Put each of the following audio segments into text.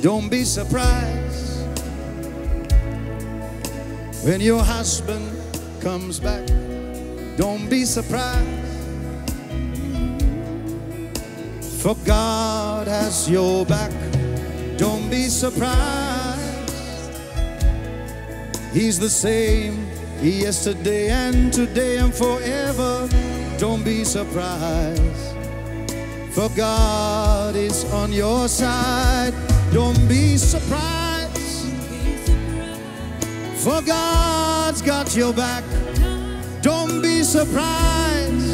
Don't be surprised when your husband comes back. Don't be surprised, for God has your back. Don't be surprised, He's the same yesterday and today and forever. Don't be surprised. For God is on your side. Don't be surprised. For God's got your back. Don't be surprised.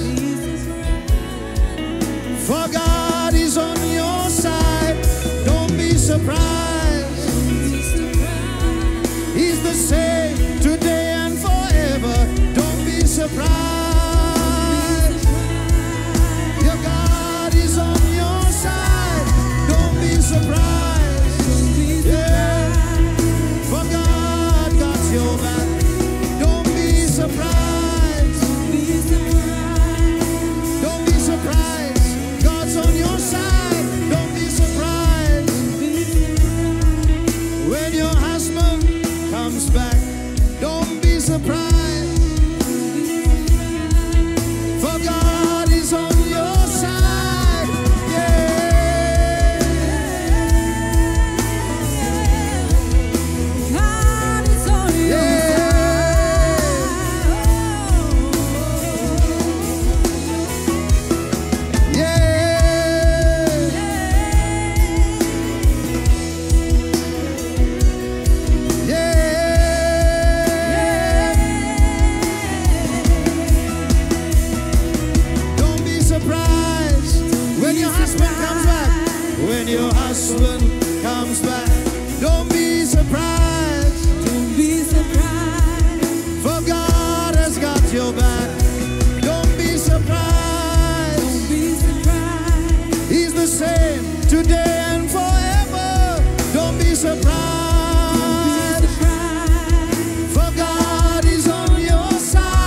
Your husband comes back, don't be surprised. Don't be surprised. For God has got your back. Don't be surprised. Don't be surprised. He's the same today and forever. Don't be surprised. Don't be surprised for God is on your side.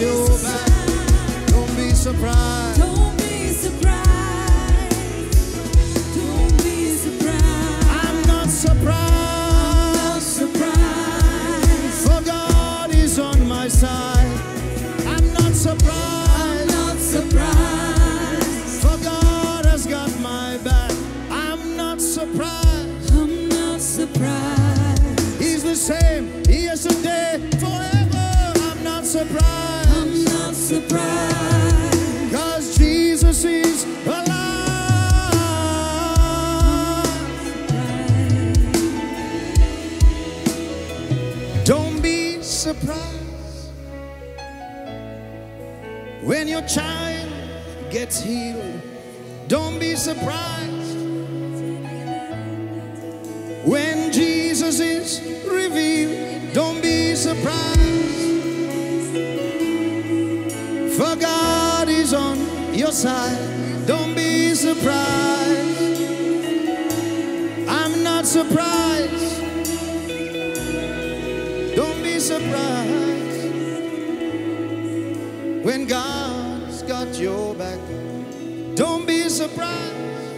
Don't be surprised. Surprised. Cause Jesus is alive. Don't be surprised when your child gets healed. Don't be surprised Is on your side. Don't be surprised. I'm not surprised. Don't be surprised when God's got your back. Don't be surprised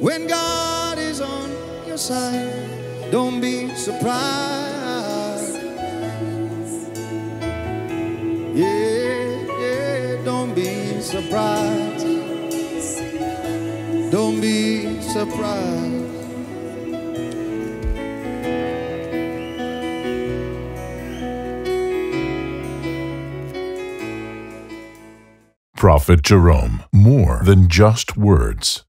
when God is on your side. Don't be surprised. Yeah, yeah, don't be surprised. Don't be surprised. Prophet Jerome, more than just words.